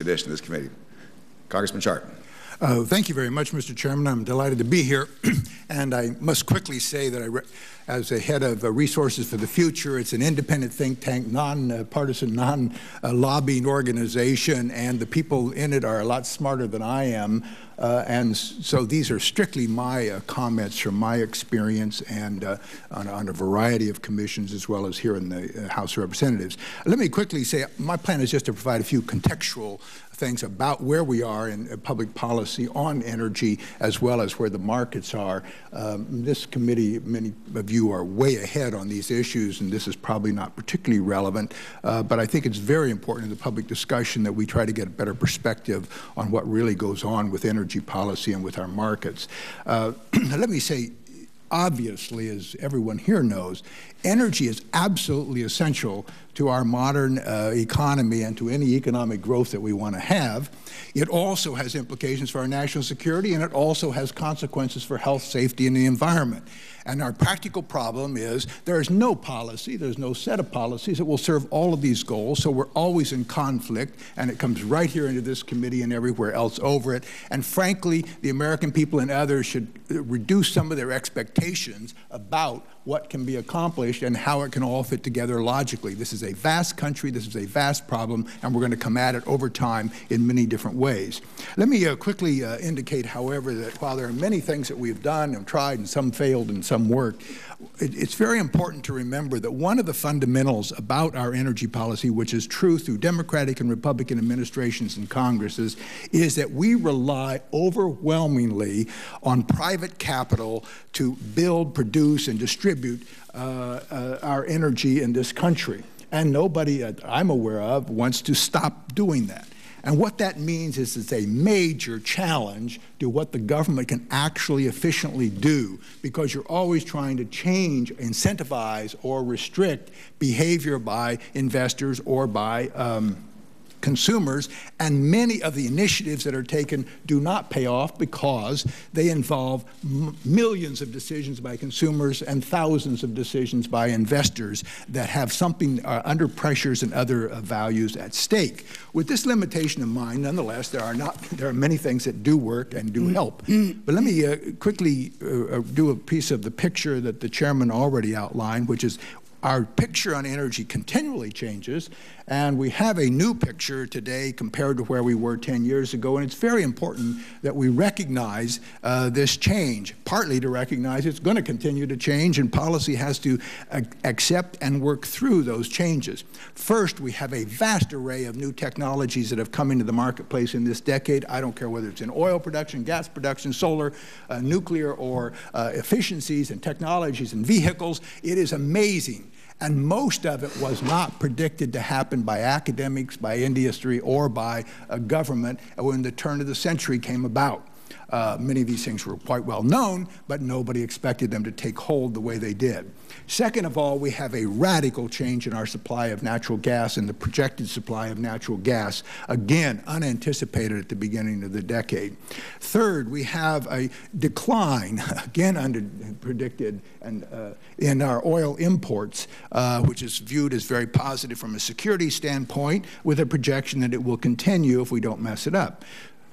addition to this committee. Congressman Sharp. Uh, thank you very much, Mr. Chairman. I'm delighted to be here. and I must quickly say that I, as a head of uh, Resources for the Future, it's an independent think tank, non-partisan, non-lobbying organization, and the people in it are a lot smarter than I am. Uh, and so these are strictly my uh, comments from my experience and uh, on, on, a variety of commissions as well as here in the uh, House of Representatives. Let me quickly say my plan is just to provide a few contextual things about where we are in public policy on energy as well as where the markets are. Um, this committee, many of you are way ahead on these issues, and this is probably not particularly relevant, uh, but I think it's very important in the public discussion that we try to get a better perspective on what really goes on with energy policy and with our markets. Uh, let me say, obviously, as everyone here knows, energy is absolutely essential to our modern uh, economy and to any economic growth that we want to have. It also has implications for our national security, and it also has consequences for health, safety, and the environment. And our practical problem is there is no policy, there's no set of policies that will serve all of these goals, so we're always in conflict, and it comes right here into this committee and everywhere else over it. And frankly, the American people and others should reduce some of their expectations about what can be accomplished and how it can all fit together logically. This is a vast country, this is a vast problem, and we're going to come at it over time in many different ways. Let me uh, quickly uh, indicate, however, that while there are many things that we've done and tried and some failed and some worked, it, it's very important to remember that one of the fundamentals about our energy policy, which is true through Democratic and Republican administrations and Congresses, is that we rely overwhelmingly on private capital to build, produce, and distribute uh, uh, our energy in this country. And nobody I'm aware of wants to stop doing that. And what that means is it's a major challenge to what the government can actually efficiently do because you're always trying to change, incentivize, or restrict behavior by investors or by um, consumers, and many of the initiatives that are taken do not pay off because they involve millions of decisions by consumers and thousands of decisions by investors that have something uh, under pressures and other uh, values at stake. With this limitation in mind, nonetheless, there are not there are many things that do work and do help. But let me uh, quickly uh, uh, do a piece of the picture that the chairman already outlined, which is our picture on energy continually changes, and we have a new picture today compared to where we were 10 years ago, and it's very important that we recognize uh, this change, partly to recognize it's going to continue to change, and policy has to accept and work through those changes. First, we have a vast array of new technologies that have come into the marketplace in this decade. I don't care whether it's in oil production, gas production, solar, uh, nuclear, or uh, efficiencies and technologies and vehicles. It is amazing and most of it was not predicted to happen by academics, by industry, or by a government when the turn of the century came about. Uh, many of these things were quite well known, but nobody expected them to take hold the way they did. Second of all, we have a radical change in our supply of natural gas and the projected supply of natural gas, again, unanticipated at the beginning of the decade. Third, we have a decline, again under predicted, and, uh, in our oil imports, uh, which is viewed as very positive from a security standpoint, with a projection that it will continue if we don't mess it up.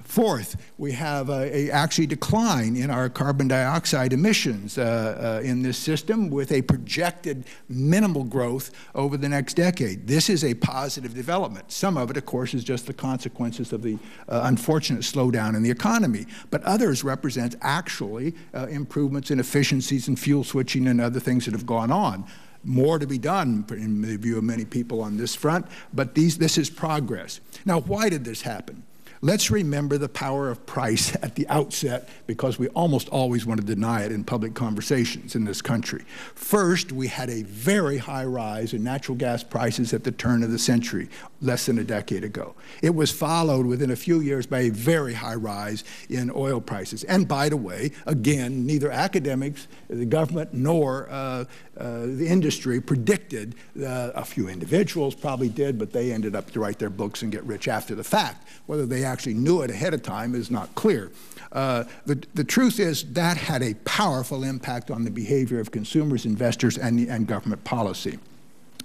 Fourth, we have a, a actually decline in our carbon dioxide emissions uh, uh, in this system with a projected minimal growth over the next decade. This is a positive development. Some of it, of course, is just the consequences of the uh, unfortunate slowdown in the economy, but others represent actually uh, improvements in efficiencies and fuel switching and other things that have gone on more to be done in the view of many people on this front, but these, this is progress. Now, why did this happen? Let's remember the power of price at the outset because we almost always want to deny it in public conversations in this country. First, we had a very high rise in natural gas prices at the turn of the century, less than a decade ago. It was followed within a few years by a very high rise in oil prices. And by the way, again, neither academics, the government, nor uh, uh, the industry predicted, uh, a few individuals probably did, but they ended up to write their books and get rich after the fact. Whether they actually knew it ahead of time is not clear. Uh, the, the truth is that had a powerful impact on the behavior of consumers, investors, and, and government policy.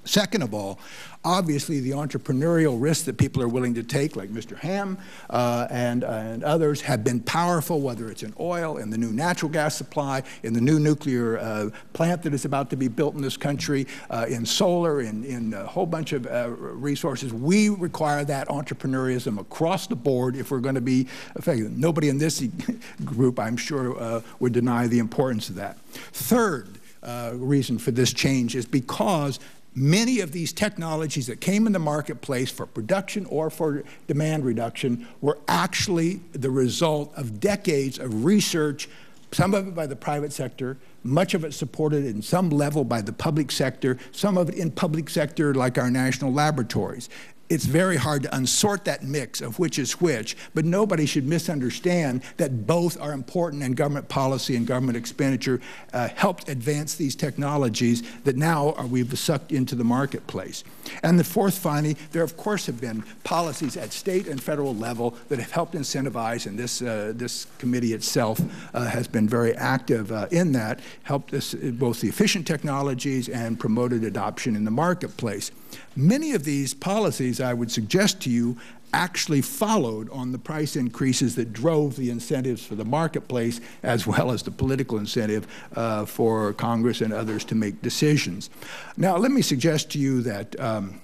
Second of all, obviously the entrepreneurial risks that people are willing to take, like Mr. Hamm uh, and, uh, and others, have been powerful, whether it's in oil, in the new natural gas supply, in the new nuclear uh, plant that is about to be built in this country, uh, in solar, in, in a whole bunch of uh, resources. We require that entrepreneurism across the board if we're going to be effective. Nobody in this group, I'm sure, uh, would deny the importance of that. Third, uh, reason for this change is because many of these technologies that came in the marketplace for production or for demand reduction were actually the result of decades of research, some of it by the private sector, much of it supported in some level by the public sector, some of it in public sector like our national laboratories it's very hard to unsort that mix of which is which, but nobody should misunderstand that both are important and government policy and government expenditure uh, helped advance these technologies that now are, we've sucked into the marketplace. And the fourth finding, there of course have been policies at state and federal level that have helped incentivize, and this, uh, this committee itself uh, has been very active uh, in that, helped us both the efficient technologies and promoted adoption in the marketplace. Many of these policies, I would suggest to you, actually followed on the price increases that drove the incentives for the marketplace as well as the political incentive uh, for Congress and others to make decisions. Now, let me suggest to you that um,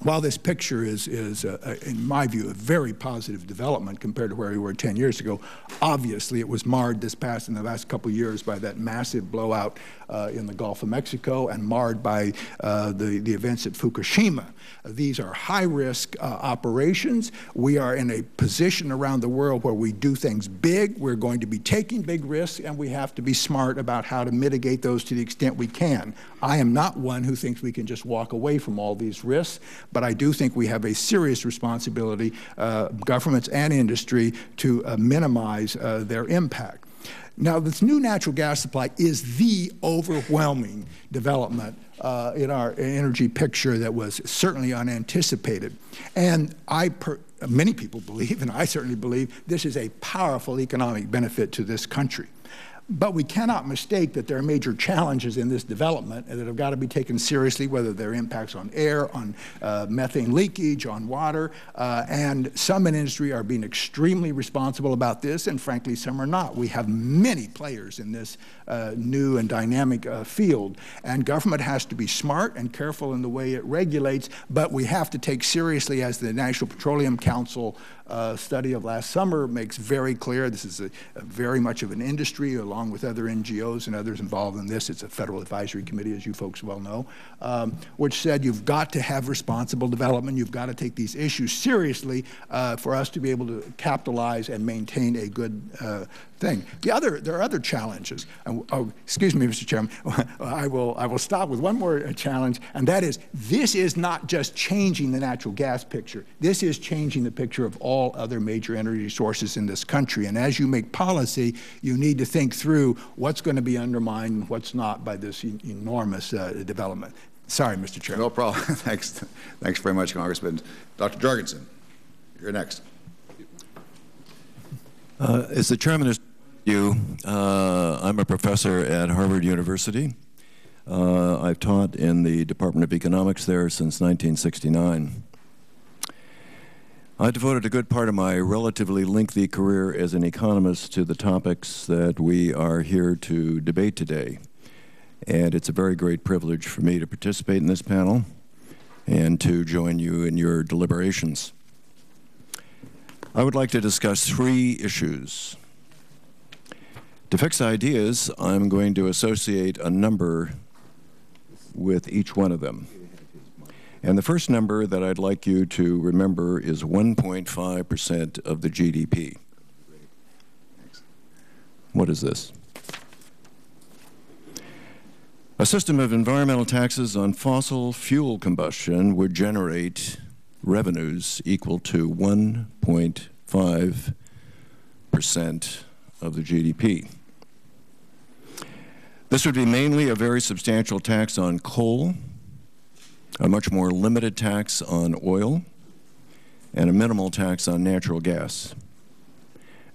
while this picture is, is uh, uh, in my view, a very positive development compared to where we were 10 years ago, obviously it was marred this past in the last couple of years by that massive blowout uh, in the Gulf of Mexico and marred by uh, the, the events at Fukushima. These are high-risk uh, operations. We are in a position around the world where we do things big. We're going to be taking big risks, and we have to be smart about how to mitigate those to the extent we can. I am not one who thinks we can just walk away from all these risks, but I do think we have a serious responsibility, uh, governments and industry, to uh, minimize uh, their impact. Now, this new natural gas supply is the overwhelming development uh, in our energy picture that was certainly unanticipated. And I, many people believe, and I certainly believe, this is a powerful economic benefit to this country. But we cannot mistake that there are major challenges in this development that have got to be taken seriously, whether they're impacts on air, on uh, methane leakage, on water. Uh, and some in industry are being extremely responsible about this, and frankly, some are not. We have many players in this uh, new and dynamic uh, field, and government has to be smart and careful in the way it regulates, but we have to take seriously, as the National Petroleum Council uh, study of last summer makes very clear this is a, a very much of an industry, along with other NGOs and others involved in this. It's a federal advisory committee, as you folks well know, um, which said you've got to have responsible development. You've got to take these issues seriously uh, for us to be able to capitalize and maintain a good uh, thing. The other, there are other challenges. Oh, excuse me, Mr. Chairman. I will, I will stop with one more challenge, and that is this is not just changing the natural gas picture. This is changing the picture of all other major energy sources in this country. And as you make policy, you need to think through what's going to be undermined and what's not by this e enormous uh, development. Sorry, Mr. Chairman. No problem. Thanks. Thanks very much, Congressman. Dr. Jorgenson, you're next. Uh, as the chairman has you, uh, I'm a professor at Harvard University. Uh, I've taught in the Department of Economics there since 1969. I devoted a good part of my relatively lengthy career as an economist to the topics that we are here to debate today. And it's a very great privilege for me to participate in this panel and to join you in your deliberations. I would like to discuss three issues. To fix ideas, I'm going to associate a number with each one of them. And the first number that I'd like you to remember is 1.5% of the GDP. What is this? A system of environmental taxes on fossil fuel combustion would generate revenues equal to 1.5 percent of the GDP. This would be mainly a very substantial tax on coal, a much more limited tax on oil, and a minimal tax on natural gas.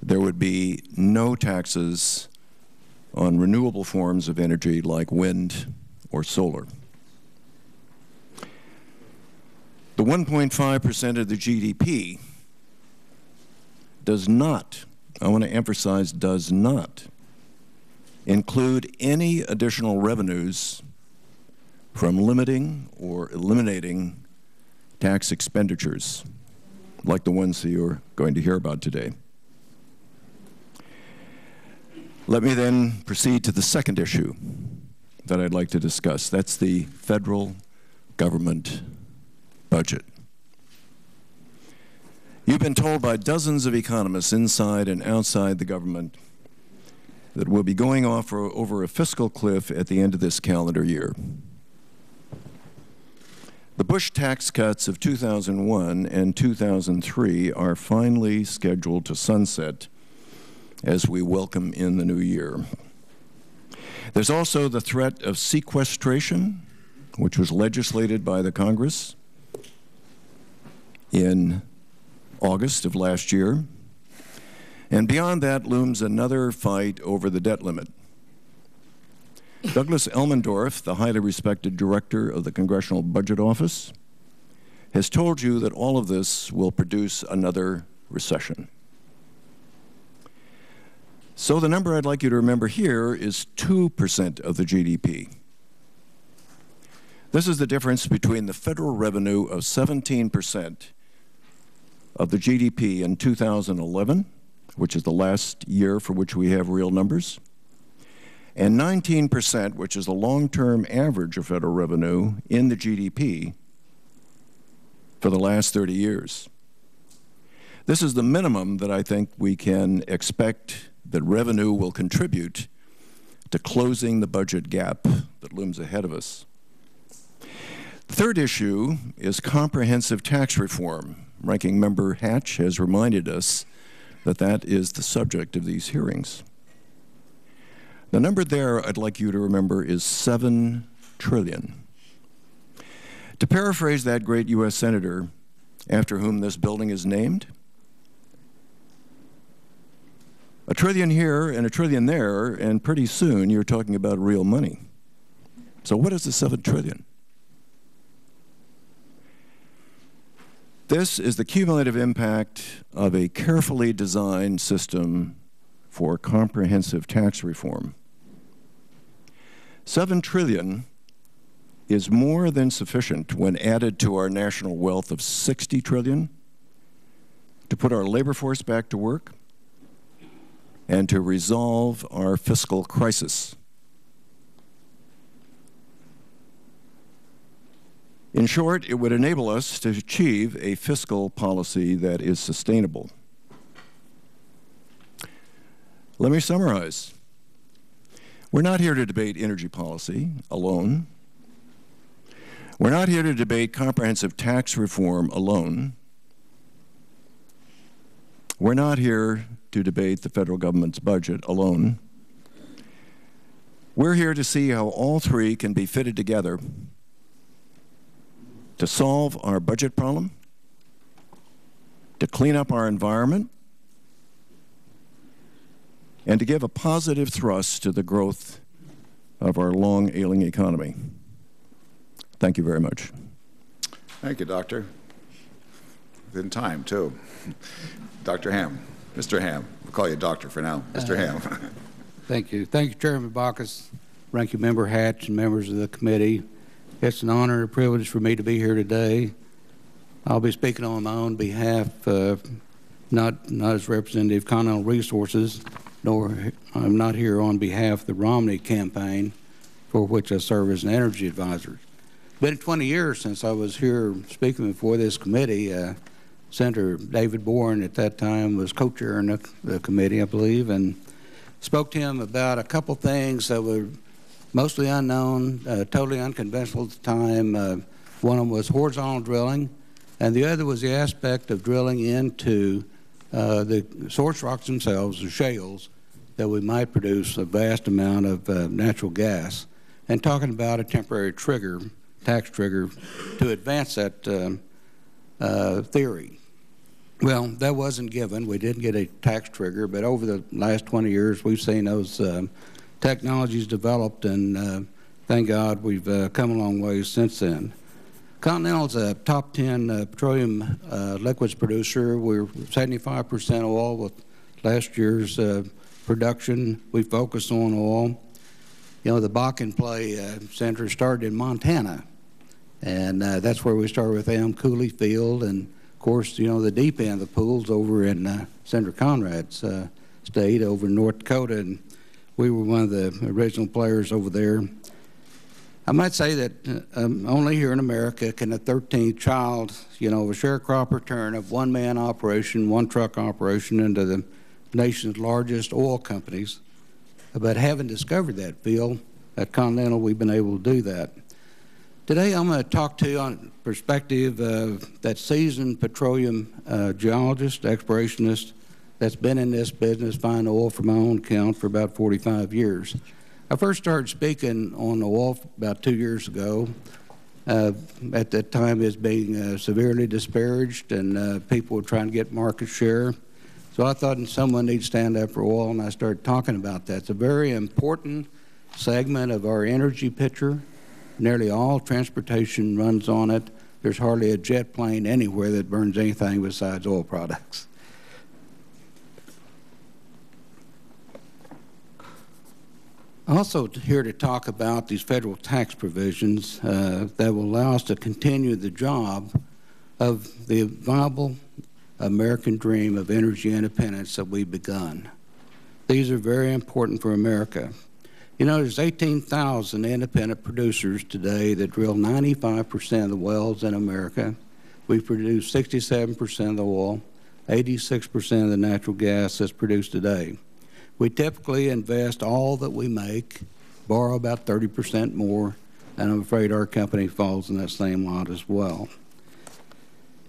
There would be no taxes on renewable forms of energy like wind or solar. The 1.5% of the GDP does not, I want to emphasize, does not include any additional revenues from limiting or eliminating tax expenditures like the ones that you're going to hear about today. Let me then proceed to the second issue that I'd like to discuss. That's the federal government budget. You've been told by dozens of economists inside and outside the government that we'll be going off over a fiscal cliff at the end of this calendar year. The Bush tax cuts of 2001 and 2003 are finally scheduled to sunset as we welcome in the new year. There's also the threat of sequestration, which was legislated by the Congress in August of last year. And beyond that looms another fight over the debt limit. Douglas Elmendorf, the highly respected director of the Congressional Budget Office, has told you that all of this will produce another recession. So the number I'd like you to remember here is 2% of the GDP. This is the difference between the federal revenue of 17% of the GDP in 2011, which is the last year for which we have real numbers, and 19%, which is the long-term average of federal revenue in the GDP for the last 30 years. This is the minimum that I think we can expect that revenue will contribute to closing the budget gap that looms ahead of us. The third issue is comprehensive tax reform. Ranking Member Hatch has reminded us that that is the subject of these hearings. The number there I'd like you to remember is 7 trillion. To paraphrase that great U.S. Senator after whom this building is named, a trillion here and a trillion there, and pretty soon you're talking about real money. So what is the seven trillion? This is the cumulative impact of a carefully designed system for comprehensive tax reform. Seven trillion is more than sufficient when added to our national wealth of 60 trillion to put our labor force back to work, and to resolve our fiscal crisis. In short, it would enable us to achieve a fiscal policy that is sustainable. Let me summarize. We're not here to debate energy policy alone. We're not here to debate comprehensive tax reform alone. We're not here to debate the federal government's budget alone. We're here to see how all three can be fitted together to solve our budget problem, to clean up our environment, and to give a positive thrust to the growth of our long ailing economy. Thank you very much. Thank you, Doctor. Within time, too. Dr. Hamm. Mr. Hamm. We'll call you doctor for now. Mr. Uh, Hamm. thank you. Thank you, Chairman Baucus, Ranking Member Hatch, and members of the committee. It's an honor and a privilege for me to be here today. I'll be speaking on my own behalf, uh, not, not as representative of Continental Resources, nor I'm not here on behalf of the Romney campaign, for which I serve as an energy advisor. It's been 20 years since I was here speaking before this committee. Uh, Senator David Boren at that time was co-chairing the, the committee, I believe, and spoke to him about a couple things that were mostly unknown, uh, totally unconventional at the time. Uh, one of them was horizontal drilling, and the other was the aspect of drilling into uh, the source rocks themselves, the shales, that we might produce a vast amount of uh, natural gas, and talking about a temporary trigger, tax trigger, to advance that uh, uh, theory. Well, that wasn't given. We didn't get a tax trigger, but over the last 20 years, we've seen those technologies developed, and uh, thank God we've uh, come a long way since then. Continental's a top 10 uh, petroleum uh, liquids producer. We're 75% oil with last year's uh, production. We focus on oil. You know, the Bakken play uh, center started in Montana, and that's where we started with Elm Coulee Field. And of course, you know, the deep end of the pool's over in Senator Conrad's state over in North Dakota, and we were one of the original players over there. I might say that uh, um, only here in America can a 13th child, you know, a sharecropper turn of one-man operation, one-truck operation into the nation's largest oil companies. But having discovered that field at Continental, we've been able to do that. Today, I'm going to talk to you on perspective of that seasoned petroleum uh, geologist, explorationist that's been in this business, finding oil for my own account for about 45 years. I first started speaking on the oil about two years ago. Uh, at that time, it was being uh, severely disparaged, and uh, people were trying to get market share. So I thought someone needs to stand up for oil, and I started talking about that. It's a very important segment of our energy picture. Nearly all transportation runs on it. There's hardly a jet plane anywhere that burns anything besides oil products. Also here to talk about these federal tax provisions uh, that will allow us to continue the job of the viable American dream of energy independence that we've begun. These are very important for America. You know, there's 18,000 independent producers today that drill 95% of the wells in America. We produce 67% of the oil, 86% of the natural gas that's produced today. We typically invest all that we make, borrow about 30% more, and I'm afraid our company falls in that same lot as well.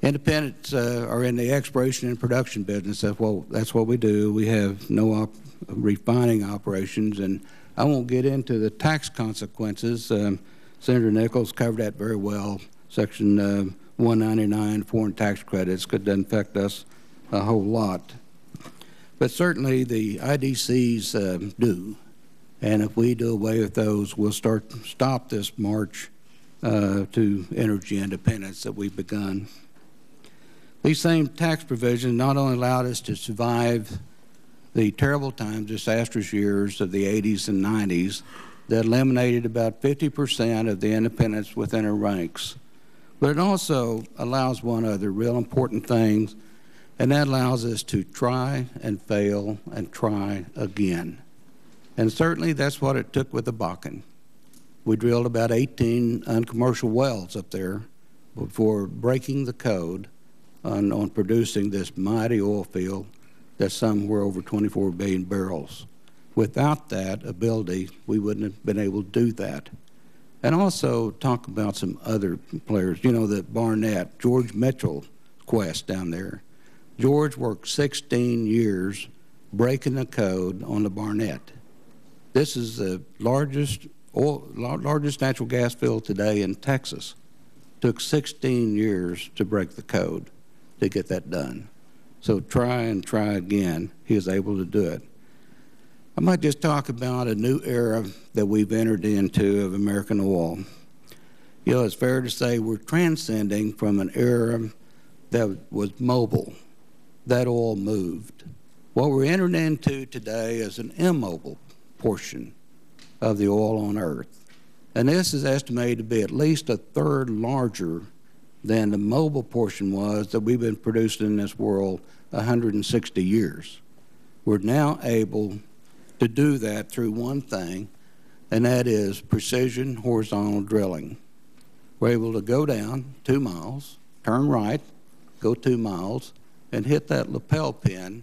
Independents uh, are in the exploration and production business. That's what, that's what we do. We have no op refining operations, and I won't get into the tax consequences. Um, Senator Nickles covered that very well. Section uh, 199, foreign tax credits, could affect us a whole lot. But certainly the IDCs uh, do. And if we do away with those, we'll start stop this march uh, to energy independence that we've begun. These same tax provisions not only allowed us to survive the terrible times, disastrous years of the 80s and 90s that eliminated about 50% of the independents within our ranks, but it also allows one other real important thing and that allows us to try and fail and try again. And certainly that's what it took with the Bakken. We drilled about 18 uncommercial wells up there before breaking the code on, on producing this mighty oil field that's somewhere over 24 billion barrels. Without that ability, we wouldn't have been able to do that. And also talk about some other players. You know, the Barnett, George Mitchell quest down there. George worked 16 years breaking the code on the Barnett. This is the largest oil, largest natural gas field today in Texas. Took 16 years to break the code to get that done. So try and try again. He was able to do it. I might just talk about a new era that we've entered into of American oil. You know, it's fair to say we're transcending from an era that was mobile that oil moved. What we're entering into today is an immobile portion of the oil on Earth. And this is estimated to be at least a third larger than the mobile portion was that we've been producing in this world 160 years. We're now able to do that through one thing, and that is precision horizontal drilling. We're able to go down two miles, turn right, go two miles, and hit that lapel pin,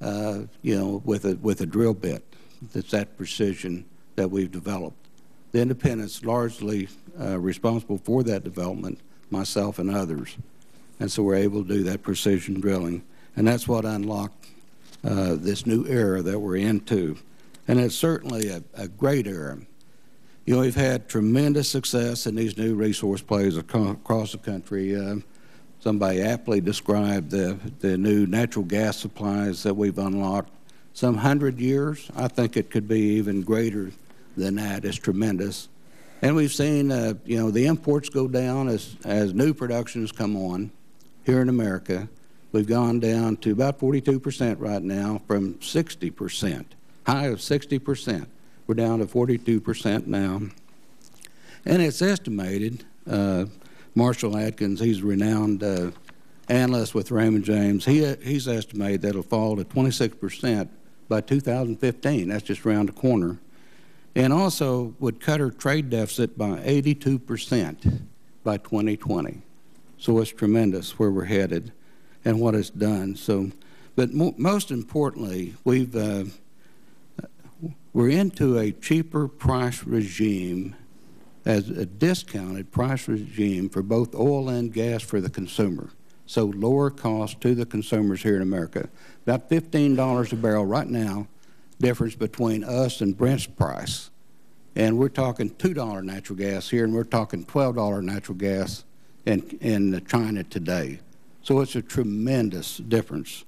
uh, you know, with a, with a drill bit. That's that precision that we've developed. The independents largely uh, responsible for that development, myself and others. And so we're able to do that precision drilling. And that's what unlocked uh, this new era that we're into. And it's certainly a, a great era. You know, we've had tremendous success in these new resource plays across the country. Uh, Somebody aptly described the, the new natural gas supplies that we've unlocked. Some hundred years, I think it could be even greater than that. It's tremendous. And we've seen, uh, you know, the imports go down as, as new productions come on here in America. We've gone down to about 42% right now from 60%, high of 60%. We're down to 42% now. And it's estimated, uh, Marshall Adkins, he's a renowned uh, analyst with Raymond James, he, he's estimated that it'll fall to 26% by 2015. That's just around the corner. And also would cut our trade deficit by 82% by 2020. So it's tremendous where we're headed and what it's done. So, but mo most importantly, we've uh, we're into a cheaper price regime as a discounted price regime for both oil and gas for the consumer. So lower cost to the consumers here in America. About $15 a barrel right now, difference between us and Brent's price. And we're talking $2 natural gas here, and we're talking $12 natural gas in, in China today. So it's a tremendous difference.